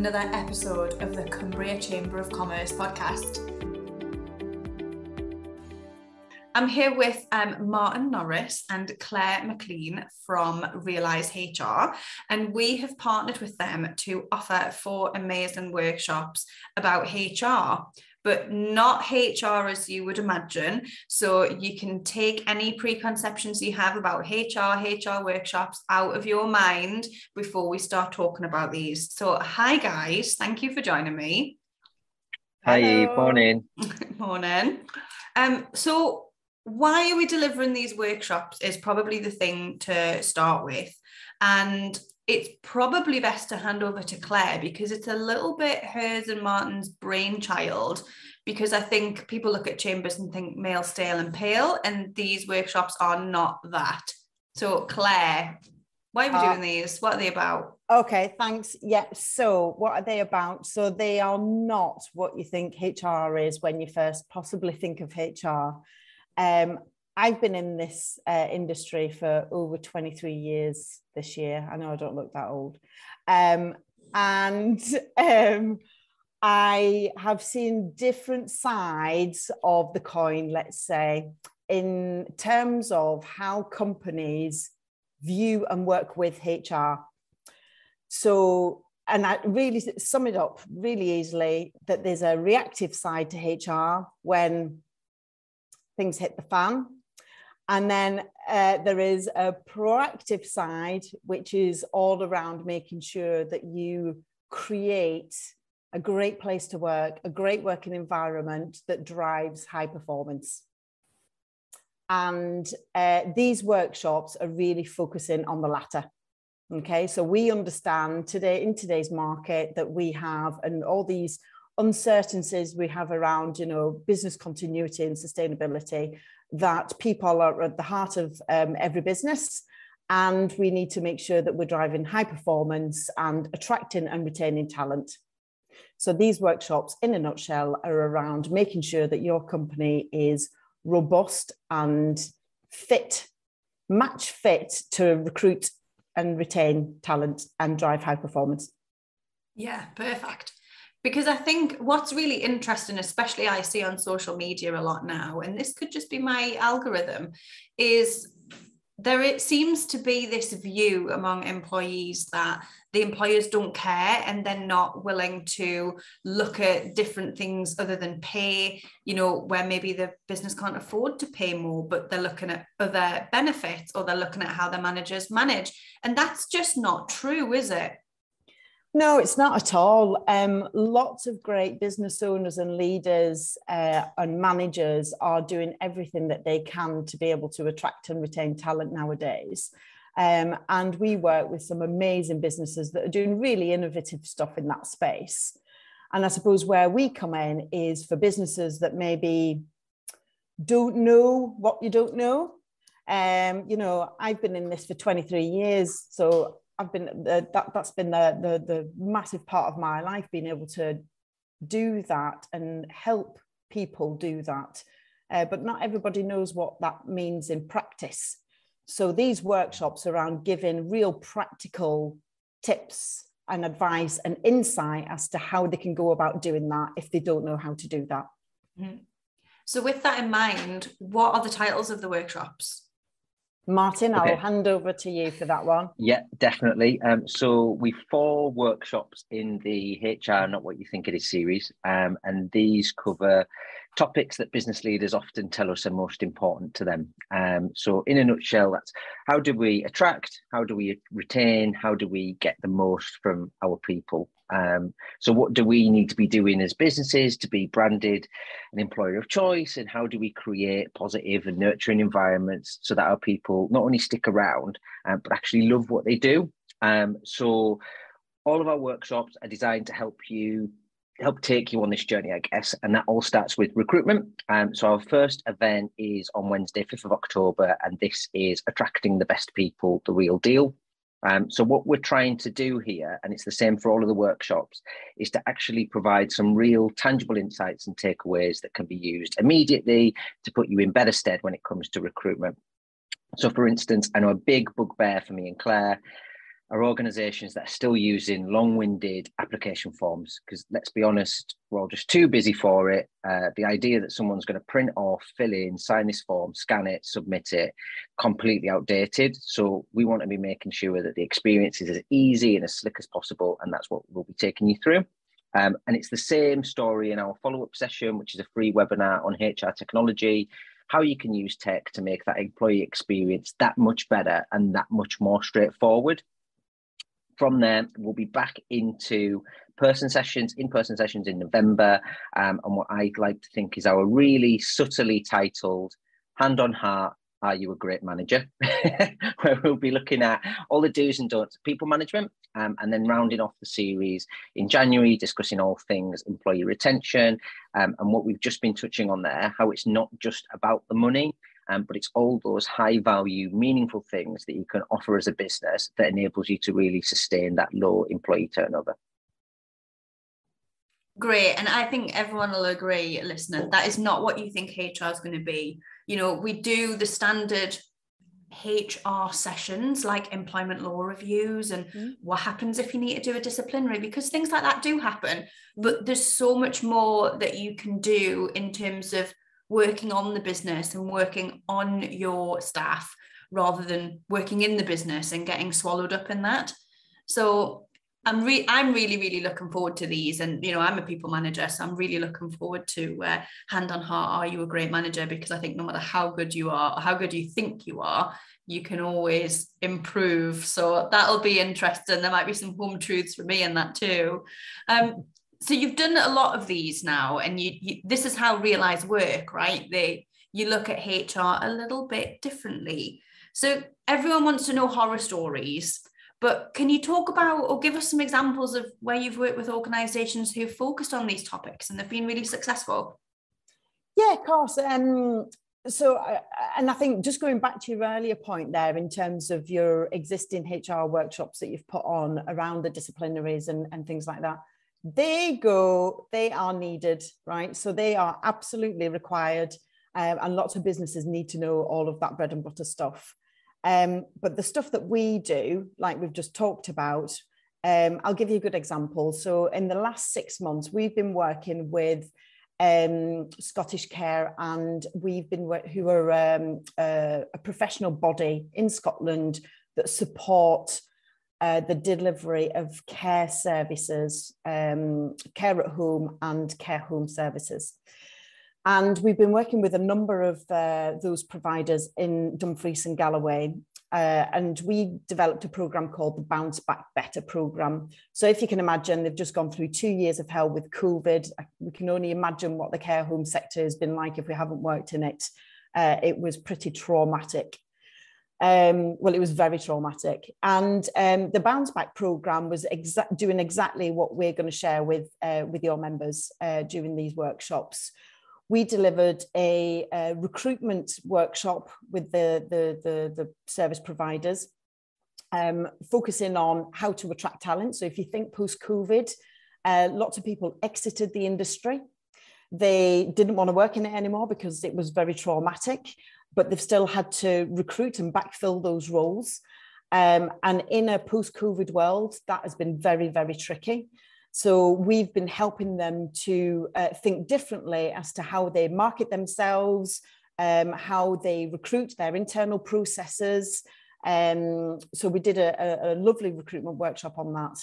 another episode of the Cumbria Chamber of Commerce podcast. I'm here with um, Martin Norris and Claire McLean from Realise HR, and we have partnered with them to offer four amazing workshops about HR but not HR as you would imagine. So you can take any preconceptions you have about HR, HR workshops out of your mind before we start talking about these. So, hi guys, thank you for joining me. Hi, Hello. morning. morning. Um, so why are we delivering these workshops is probably the thing to start with. And it's probably best to hand over to Claire because it's a little bit hers and Martin's brainchild. Because I think people look at chambers and think male, stale, and pale, and these workshops are not that. So, Claire, why are we uh, doing these? What are they about? Okay, thanks. Yeah. So, what are they about? So, they are not what you think HR is when you first possibly think of HR. Um, I've been in this uh, industry for over 23 years this year. I know I don't look that old. Um, and um, I have seen different sides of the coin, let's say, in terms of how companies view and work with HR. So, and I really sum it up really easily that there's a reactive side to HR when things hit the fan and then uh, there is a proactive side, which is all around making sure that you create a great place to work, a great working environment that drives high performance. And uh, these workshops are really focusing on the latter. Okay, so we understand today in today's market that we have and all these uncertainties we have around, you know, business continuity and sustainability that people are at the heart of um, every business. And we need to make sure that we're driving high performance and attracting and retaining talent. So these workshops, in a nutshell, are around making sure that your company is robust and fit, match fit to recruit and retain talent and drive high performance. Yeah, perfect because I think what's really interesting, especially I see on social media a lot now, and this could just be my algorithm, is there it seems to be this view among employees that the employers don't care and they're not willing to look at different things other than pay you know where maybe the business can't afford to pay more but they're looking at other benefits or they're looking at how their managers manage. And that's just not true is it no, it's not at all. Um, lots of great business owners and leaders uh, and managers are doing everything that they can to be able to attract and retain talent nowadays. Um, and we work with some amazing businesses that are doing really innovative stuff in that space. And I suppose where we come in is for businesses that maybe don't know what you don't know. Um, you know, I've been in this for 23 years, so I've been uh, that that's been the, the the massive part of my life being able to do that and help people do that. Uh, but not everybody knows what that means in practice. So these workshops around giving real practical tips and advice and insight as to how they can go about doing that if they don't know how to do that. Mm-hmm. So, with that in mind, what are the titles of the workshops? Martin, okay. I'll hand over to you for that one. Yeah, definitely. Um, so we four workshops in the HR Not What You Think It Is series, um, and these cover topics that business leaders often tell us are most important to them. Um, so, in a nutshell, that's how do we attract, how do we retain, how do we get the most from our people. Um, so, what do we need to be doing as businesses to be branded an employer of choice, and how do we create positive and nurturing environments so that our people not only stick around um, but actually love what they do? Um, so, all of our workshops are designed to help you help take you on this journey, I guess. And that all starts with recruitment. Um, so our first event is on Wednesday, 5th of October, and this is attracting the best people, the real deal. Um, so what we're trying to do here, and it's the same for all of the workshops, is to actually provide some real tangible insights and takeaways that can be used immediately to put you in better stead when it comes to recruitment. So for instance, I know a big bugbear for me and Claire are organizations that are still using long-winded application forms because let's be honest we're all just too busy for it. Uh, the idea that someone's going to print off fill in sign this form scan it submit it completely outdated. So we want to be making sure that the experience is as easy and as slick as possible and that's what we'll be taking you through. Um, and it's the same story in our follow-up session which is a free webinar on hr technology how you can use tech to make that employee experience that much better and that much more straightforward from there, we'll be back into person sessions, in-person sessions in November, um, and what I'd like to think is our really subtly titled "Hand on Heart." Are you a great manager? Where we'll be looking at all the do's and don'ts of people management, um, and then rounding off the series in January, discussing all things employee retention um, and what we've just been touching on there, how it's not just about the money, um, but it's all those high value, meaningful things that you can offer as a business that enables you to really sustain that low employee turnover. Great. And I think everyone will agree, listener, that is not what you think HR is going to be. You know, we do the standard HR sessions like employment law reviews and mm-hmm. what happens if you need to do a disciplinary because things like that do happen. But there's so much more that you can do in terms of working on the business and working on your staff rather than working in the business and getting swallowed up in that. So I'm re- I'm really really looking forward to these, and you know I'm a people manager, so I'm really looking forward to uh, hand on heart. Are you a great manager? Because I think no matter how good you are or how good you think you are, you can always improve. So that'll be interesting. There might be some home truths for me in that too. Um, so you've done a lot of these now and you, you, this is how Realise work right? They you look at hr a little bit differently. So everyone wants to know horror stories but can you talk about or give us some examples of where you've worked with organizations who've focused on these topics and they've been really successful? Yeah of course. Um, so uh, and i think just going back to your earlier point there in terms of your existing hr workshops that you've put on around the disciplinaries and, and things like that they go, they are needed, right? So they are absolutely required. Um, and lots of businesses need to know all of that bread and butter stuff. Um, but the stuff that we do, like we've just talked about, um, I'll give you a good example. So in the last six months, we've been working with um, Scottish Care, and we've been who are um, a, a professional body in Scotland that support uh, the delivery of care services, um, care at home and care home services. And we've been working with a number of uh, those providers in Dumfries and Galloway. Uh, and we developed a program called the Bounce Back Better program. So, if you can imagine, they've just gone through two years of hell with COVID. We can only imagine what the care home sector has been like if we haven't worked in it. Uh, it was pretty traumatic. Um, well, it was very traumatic. And um, the bounce back program was exa- doing exactly what we're going to share with, uh, with your members uh, during these workshops. We delivered a, a recruitment workshop with the, the, the, the service providers, um, focusing on how to attract talent. So if you think post-COVID, uh, lots of people exited the industry. They didn't want to work in it anymore because it was very traumatic but they've still had to recruit and backfill those roles. Um, and in a post COVID world, that has been very, very tricky. So we've been helping them to uh, think differently as to how they market themselves, um, how they recruit their internal processes. Um, so we did a, a, lovely recruitment workshop on that.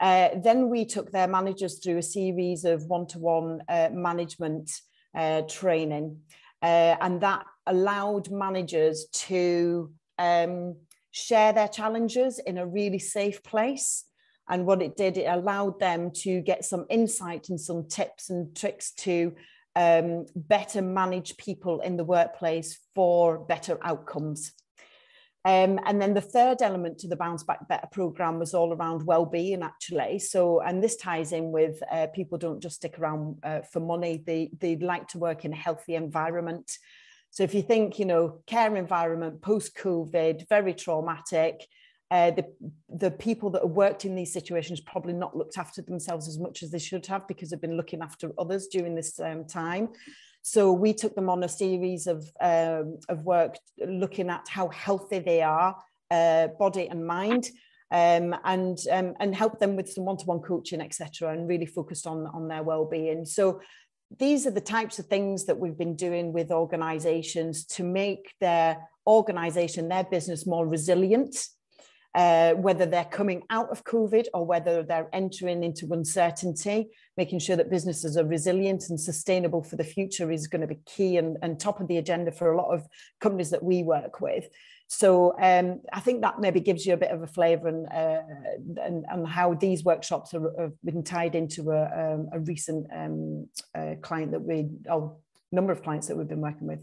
Uh, then we took their managers through a series of one-to-one uh, management uh, training. Uh, and that allowed managers to um, share their challenges in a really safe place. And what it did, it allowed them to get some insight and some tips and tricks to um, better manage people in the workplace for better outcomes. Um, and then the third element to the Bounce Back Better program was all around well-being, actually. So, and this ties in with uh, people don't just stick around uh, for money; they they like to work in a healthy environment. So, if you think, you know, care environment post-COVID, very traumatic. Uh, the the people that have worked in these situations probably not looked after themselves as much as they should have because they've been looking after others during this um, time. So we took them on a series of, um, of work looking at how healthy they are, uh, body and mind, um, and um, and help them with some one-to-one coaching, etc., and really focused on on their well-being. So these are the types of things that we've been doing with organizations to make their organization, their business more resilient uh, whether they're coming out of COVID or whether they're entering into uncertainty, making sure that businesses are resilient and sustainable for the future is going to be key and, and top of the agenda for a lot of companies that we work with. So um, I think that maybe gives you a bit of a flavour and, uh, and, and how these workshops are, have been tied into a, um, a recent um, uh, client that we, or number of clients that we've been working with.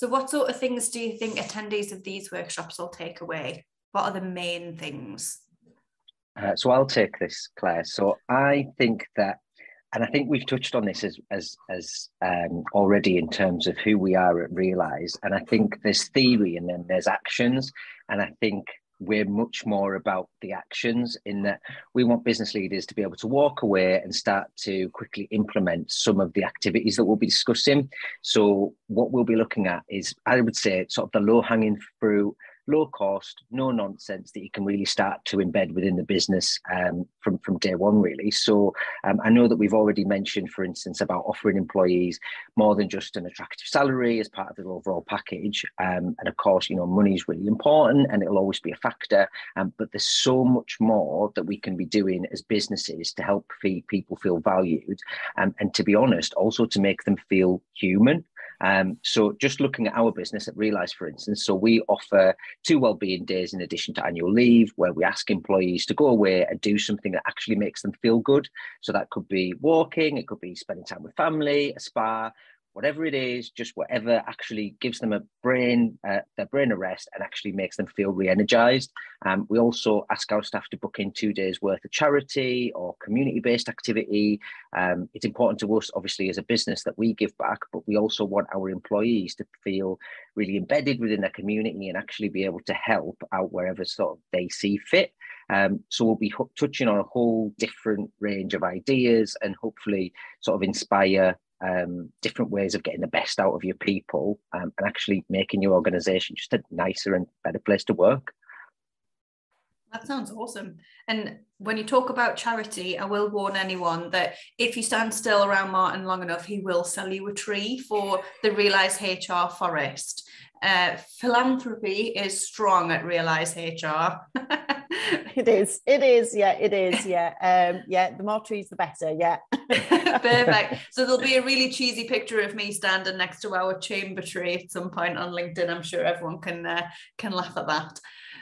So, what sort of things do you think attendees of these workshops will take away? What are the main things? Uh, so, I'll take this, Claire. So, I think that, and I think we've touched on this as as as um, already in terms of who we are at Realise, and I think there's theory and then there's actions, and I think we're much more about the actions in that we want business leaders to be able to walk away and start to quickly implement some of the activities that we'll be discussing. So, what we'll be looking at is, I would say, sort of the low hanging fruit low cost, no nonsense that you can really start to embed within the business um, from, from day one, really. So um, I know that we've already mentioned, for instance, about offering employees more than just an attractive salary as part of their overall package. Um, and of course, you know, money is really important and it'll always be a factor. Um, but there's so much more that we can be doing as businesses to help people feel valued. Um, and to be honest, also to make them feel human. Um, so just looking at our business at Realise, for instance, so we offer two wellbeing days in addition to annual leave, where we ask employees to go away and do something that actually makes them feel good. So that could be walking, it could be spending time with family, a spa, whatever it is, just whatever actually gives them a brain, uh, their brain a rest and actually makes them feel re-energized. Um, we also ask our staff to book in two days worth of charity or community-based activity. Um, it's important to us, obviously, as a business that we give back, but we also want our employees to feel really embedded within their community and actually be able to help out wherever sort of they see fit. Um, so we'll be touching on a whole different range of ideas and hopefully sort of inspire um, different ways of getting the best out of your people um, and actually making your organization just a nicer and better place to work. That sounds awesome. And when you talk about charity, I will warn anyone that if you stand still around Martin long enough, he will sell you a tree for the Realise HR Forest. Uh, philanthropy is strong at Realise HR. it is. It is. Yeah, it is. Yeah. Um, yeah. The more trees, the better. Yeah. Perfect. So there'll be a really cheesy picture of me standing next to our chamber tree at some point on LinkedIn. I'm sure everyone can uh, can laugh at that.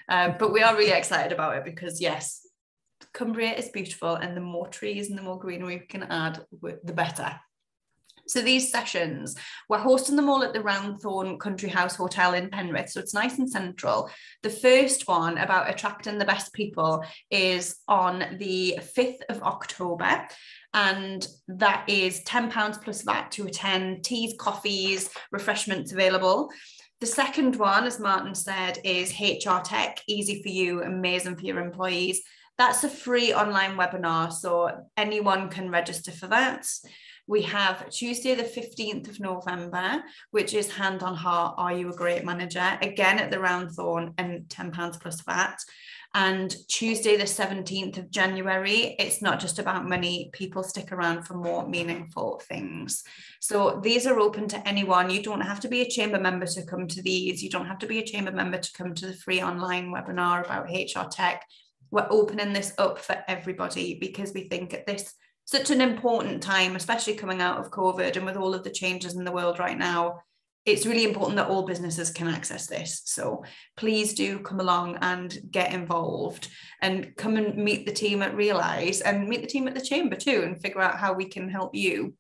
Uh, but we are really excited about it because yes, Cumbria is beautiful, and the more trees and the more greenery we can add, the better. So these sessions, we're hosting them all at the Roundthorn Country House Hotel in Penrith. So it's nice and central. The first one about attracting the best people is on the 5th of October. And that is £10 plus VAT to attend, teas, coffees, refreshments available. The second one, as Martin said, is HR Tech, easy for you, amazing for your employees. That's a free online webinar, so anyone can register for that. We have Tuesday, the 15th of November, which is Hand on Heart Are You a Great Manager? Again at the Roundthorn and £10 plus VAT. And Tuesday, the 17th of January, it's not just about money. People stick around for more meaningful things. So these are open to anyone. You don't have to be a chamber member to come to these. You don't have to be a chamber member to come to the free online webinar about HR tech. We're opening this up for everybody because we think at this such an important time, especially coming out of COVID and with all of the changes in the world right now. It's really important that all businesses can access this. So please do come along and get involved and come and meet the team at Realise and meet the team at the Chamber too and figure out how we can help you.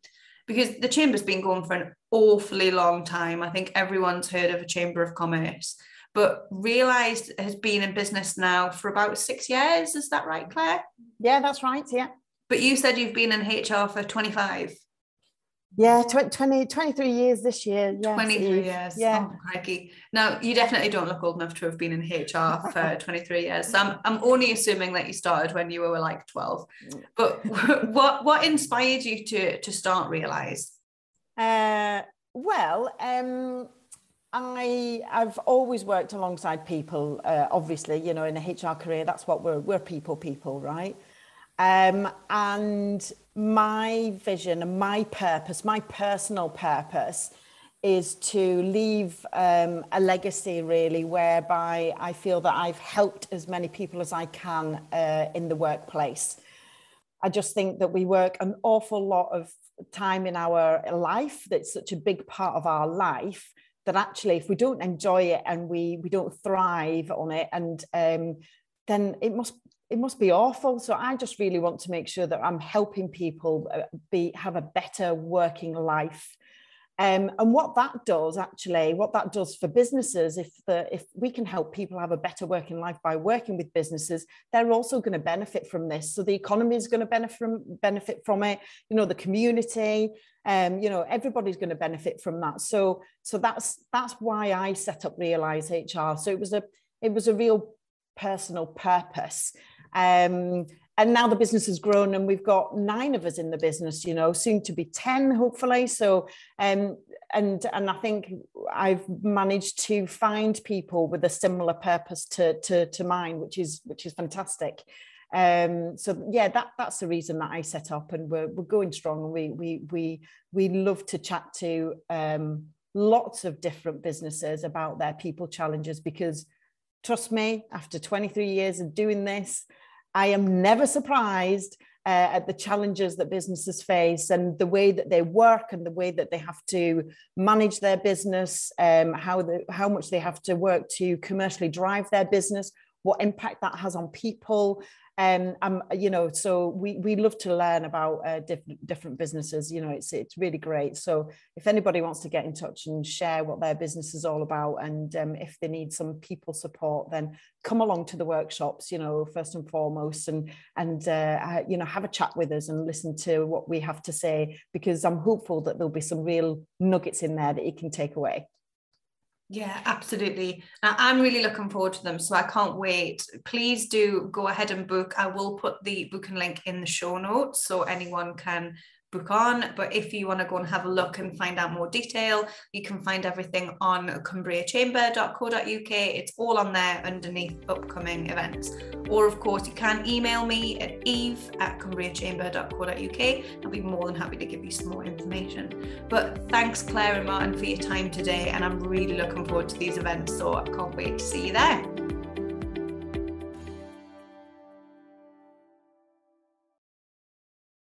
Because the Chamber's been going for an awfully long time. I think everyone's heard of a Chamber of Commerce but Realise has been in business now for about six years. Is that right, Claire? Yeah, that's right. Yeah. But you said you've been in HR for 25. Yeah, 20, 23 years this year. Yes, 23 years. Yeah. Oh, crikey. Now, you definitely don't look old enough to have been in HR for 23 years. So I'm, I'm only assuming that you started when you were like 12. But what what inspired you to, to start Realise? Uh, well, um, I I've always worked alongside people. Uh, obviously, you know, in a HR career, that's what we're we're people people, right? Um, and my vision and my purpose, my personal purpose, is to leave um, a legacy really whereby I feel that I've helped as many people as I can uh, in the workplace. I just think that we work an awful lot of time in our life that's such a big part of our life that actually if we don't enjoy it and we we don't thrive on it and um, then it must it must be awful so i just really want to make sure that i'm helping people uh, be have a better working life um, and what that does actually, what that does for businesses, if the if we can help people have a better working life by working with businesses, they're also going to benefit from this. So the economy is going to benefit from benefit from it. You know, the community, um, you know, everybody's going to benefit from that. So so that's that's why I set up Realise HR. So it was a it was a real personal purpose. Um, and now the business has grown and we've got nine of us in the business you know soon to be 10 hopefully. So um and and i think i've managed to find people with a similar purpose to to, to mine which is which is fantastic. Um so yeah that that's the reason that i set up and we're, we're going strong and we we we we love to chat to um lots of different businesses about their people challenges because trust me after 23 years of doing this I am never surprised uh, at the challenges that businesses face and the way that they work and the way that they have to manage their business, um, how, the, how much they have to work to commercially drive their business, what impact that has on people, um, um, you know, so we we love to learn about uh, different different businesses. You know, it's it's really great. So if anybody wants to get in touch and share what their business is all about, and um, if they need some people support, then come along to the workshops. You know, first and foremost, and and uh, you know have a chat with us and listen to what we have to say because I'm hopeful that there'll be some real nuggets in there that you can take away. Yeah, absolutely. I'm really looking forward to them. So I can't wait. Please do go ahead and book. I will put the booking link in the show notes so anyone can book on. But if you want to go and have a look and find out more detail, you can find everything on cumbriachamber.co.uk. It's all on there underneath upcoming events. Or, of course, you can email me at eve at cumbriachamber.co.uk. I'll be more than happy to give you some more information. But thanks, Claire and Martin, for your time today. And I'm really looking forward to these events. So I can't wait to see you there.